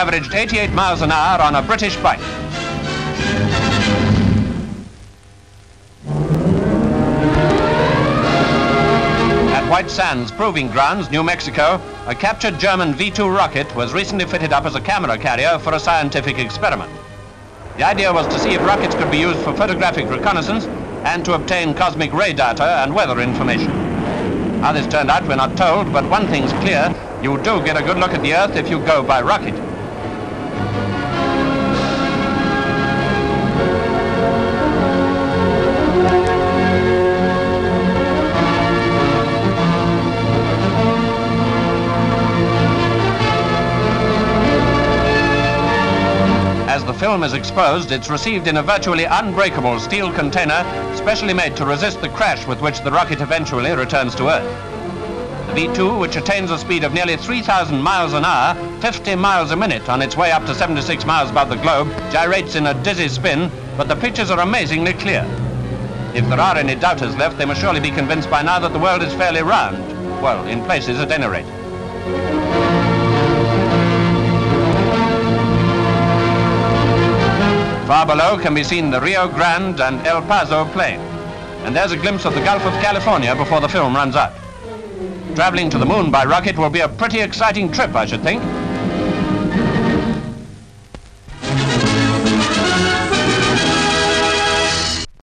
averaged 88 miles an hour on a British bike. At White Sands Proving Grounds, New Mexico, a captured German V-2 rocket was recently fitted up as a camera carrier for a scientific experiment. The idea was to see if rockets could be used for photographic reconnaissance and to obtain cosmic ray data and weather information. How this turned out, we're not told, but one thing's clear. You do get a good look at the Earth if you go by rocket. As the film is exposed, it's received in a virtually unbreakable steel container specially made to resist the crash with which the rocket eventually returns to Earth. The V-2, which attains a speed of nearly 3,000 miles an hour, 50 miles a minute on its way up to 76 miles above the globe, gyrates in a dizzy spin, but the pictures are amazingly clear. If there are any doubters left, they must surely be convinced by now that the world is fairly round. Well, in places at any rate. Far below can be seen the Rio Grande and El Paso plain. And there's a glimpse of the Gulf of California before the film runs out. Traveling to the moon by rocket will be a pretty exciting trip, I should think.